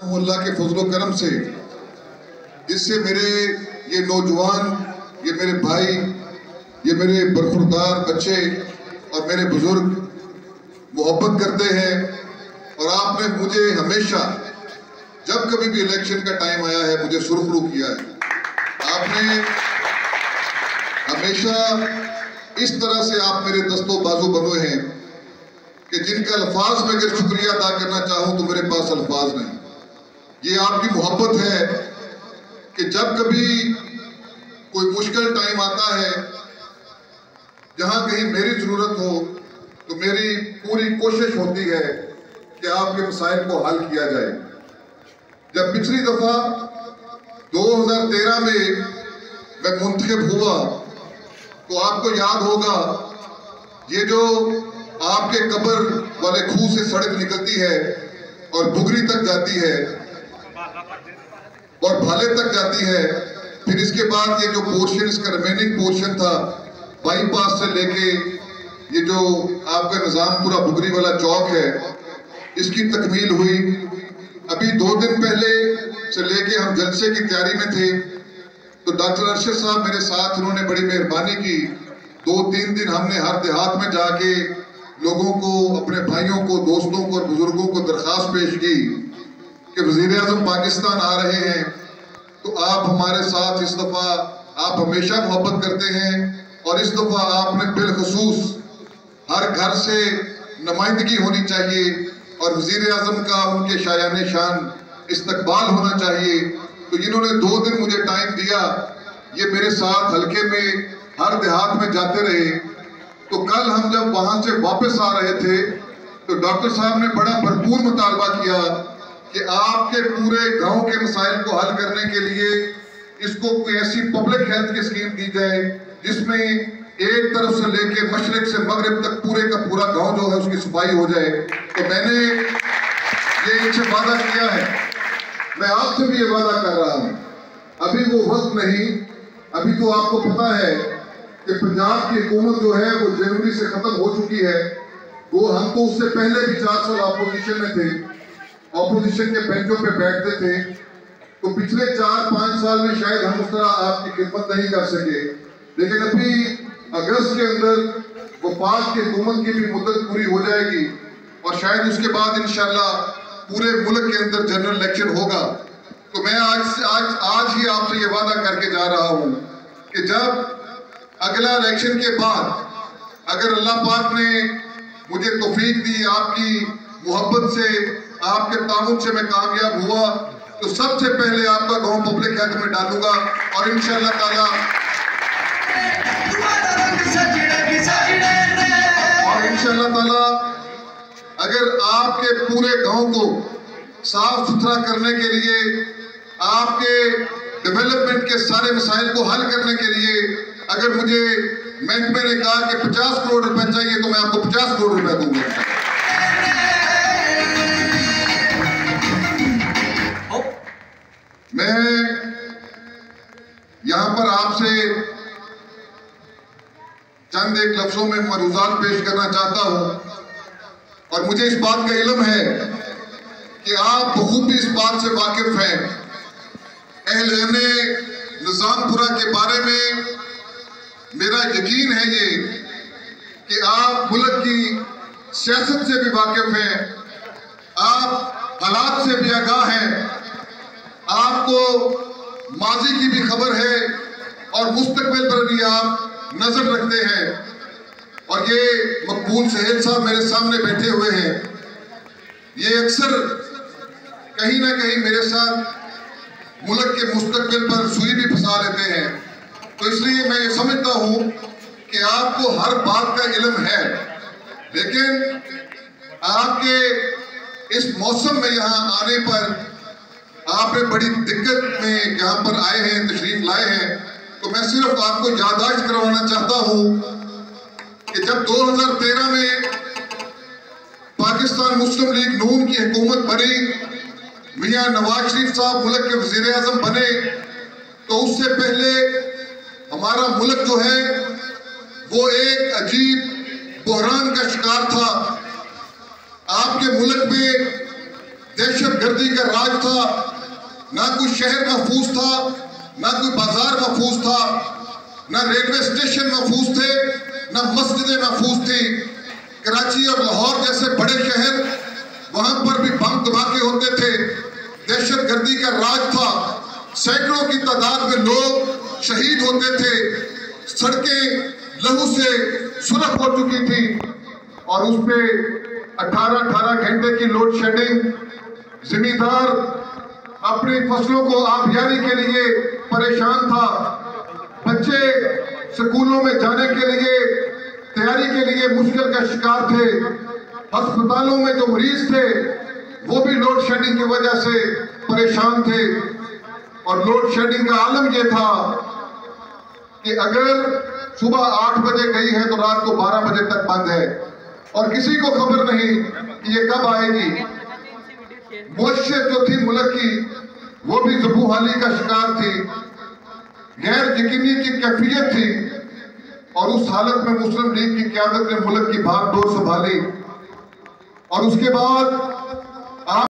अल्लाह के फजलो करम से, इससे मेरे ये नौजवान, ये मेरे भाई, ये मेरे बरखुरदार बच्चे और मेरे बुज़ुर्ग मोहब्बत करते हैं और आपने मुझे हमेशा, जब कभी भी इलेक्शन का टाइम आया है, मुझे सुरखरू किया है। आपने हमेशा इस तरह से आप मेरे दस्तों बाजू बने हैं कि जिनका अल्फाज में अगर शुक्रिया अदा करना चाहूँ तो मेरे पास अल्फाज नहीं। ये आपकी मोहब्बत है कि जब कभी कोई मुश्किल टाइम आता है, जहाँ कहीं मेरी ज़रूरत हो तो मेरी पूरी कोशिश होती है कि आपके मसाइल को हल किया जाए। जब पिछली दफ़ा 2013 में मैं मुंतखब हुआ तो आपको याद होगा, ये जो आपके कब्र वाले खूह से सड़क निकलती है और बुगरी तक जाती है और भाले तक जाती है, फिर इसके बाद ये जो पोर्शन इसका रिमेनिंग पोर्शन था बाईपास से लेके ये जो आपका निज़ामपुरा बुगरी वाला चौक है, इसकी तकमील हुई। अभी दो दिन पहले से लेके हम जलसे की तैयारी में थे तो डॉक्टर अरशद साहब मेरे साथ, उन्होंने बड़ी मेहरबानी की। दो तीन दिन हमने हर देहात में जाके लोगों को, अपने भाइयों को, दोस्तों को और बुज़ुर्गों को दरख्वास्त पेश की। कि वज़ीर अजम पाकिस्तान आ रहे हैं तो आप हमारे साथ इस दफ़ा आप हमेशा मोहब्बत करते हैं और इस दफ़ा आपने बिलखसूस हर घर से नुमाइंदगी होनी चाहिए और वज़ीर अजम का उनके शायान शान इस्तकबाल होना चाहिए। तो इन्होंने दो दिन मुझे टाइम दिया, ये मेरे साथ हल्के में, हर देहात में जाते रहे। तो कल हम जब वहाँ से वापस आ रहे थे तो डॉक्टर साहब ने बड़ा भरपूर मुतालबा किया कि आपके पूरे गाँव के मसाइल को हल करने के लिए इसको कोई ऐसी पब्लिक हेल्थ की स्कीम दी जाए, जिसमें एक तरफ़ से लेके मशरक से मगरब तक पूरे का पूरा गाँव जो है उसकी सफ़ाई हो जाए। तो मैंने ये इनसे वादा किया है। मैं आपसे भी ये वादा कर रहा हूँ। अभी वो वक्त नहीं। अभी तो आपको पता है कि पंजाब की हुकूमत जो है वो जनवरी से खत्म हो चुकी है। वो हम तो उससे पहले भी चार साल अपोजिशन में थे। ऑपोजिशन के बेंचों पे बैठते थे तो पिछले चार, पाँच साल में शायद हम उस तरह आपकी खिदमत नहीं कर सके। लेकिन अभी अगस्त के अंदर वफाक की हुकूमत की भी मुद्दत पूरी हो जाएगी और शायद उसके बाद इंशाल्लाह पूरे मुल्क के अंदर जनरल इलेक्शन होगा। तो मैं आज से, आज आज ही आपसे ये वादा करके जा रहा हूँ कि जब अगला इलेक्शन के बाद अगर अल्लाह पाक ने मुझे तोफीक दी, आपकी मोहब्बत से आपके ताउन से मैं कामयाब हुआ तो सबसे पहले आपका गाँव पब्लिक हेल्थ में डालूँगा, और इंशाल्लाह ताला और इंशाल्लाह ताला, अगर आपके पूरे गाँव को साफ़ सुथरा करने के लिए, आपके डेवलपमेंट के सारे मसाइल को हल करने के लिए, अगर मुझे महकमे ने कहा कि 50 करोड़ रुपए चाहिए तो मैं आपको 50 करोड़ रुपए दूँगा। यहाँ पर आपसे चंद एक लफ्जों में मरूजात पेश करना चाहता हूँ। और मुझे इस बात का इलम है कि आप बखूबी इस बात से वाकिफ हैं। अहल निज़ामपुरा के बारे में मेरा यकीन है ये कि आप मुल्क की सियासत से भी वाकिफ हैं। आप हालात से भी आगाह हैं। आपको माजी की भी खबर है और मुस्तकबिल पर भी आप नज़र रखते हैं। और ये मकबूल सहेल साहब मेरे सामने बैठे हुए हैं। ये अक्सर कहीं ना कहीं मेरे साथ मुल्क के मुस्तकबिल पर सुई भी फंसा लेते हैं। तो इसलिए मैं ये समझता हूँ कि आपको हर बात का इलम है। लेकिन आपके इस मौसम में यहाँ आने पर आपने बड़ी दिक्कत में यहाँ पर आए हैं, तशरीफ़ लाए हैं। तो मैं सिर्फ़ आपको यादाश्त करवाना चाहता हूँ कि जब 2013 में पाकिस्तान मुस्लिम लीग नून की हुकूमत बनी, मियाँ नवाज़ शरीफ साहब मुल्क के वज़ीर अजम बने तो उससे पहले हमारा मुल्क जो है, वो एक अजीब बहरान का शिकार था। आपके मुल्क में दहशत गर्दी का राज था। ना कोई शहर महफूज था, ना कोई बाज़ार महफूज था, ना रेलवे स्टेशन महफूज थे, ना मस्जिदें महफूज थी। कराची और लाहौर जैसे बड़े शहर वहाँ पर भी बम धमाके होते थे। दहशत गर्दी का राज था। सैकड़ों की तादाद में लोग शहीद होते थे। सड़कें लहू से सुलभ हो चुकी थी और उस पे 18-18 घंटे की लोड शेडिंग जिम्मेदार अपनी फ़सलों को आबियारी के लिए परेशान था। बच्चे स्कूलों में जाने के लिए तैयारी के लिए मुश्किल का शिकार थे। अस्पतालों में जो मरीज़ थे वो भी लोड शेडिंग की वजह से परेशान थे। और लोड शेडिंग का आलम यह था कि अगर सुबह आठ बजे गई है तो रात को बारह बजे तक बंद है। और किसी को खबर नहीं कि ये कब आएगी। मुआशत जो थी मुल्क की वो भी जबूहाली का शिकार थी। गैर यकीनी की कैफियत थी। और उस हालत में मुस्लिम लीग की क्यादत ने मुल्क की भाग दौड़ संभाली। और उसके बाद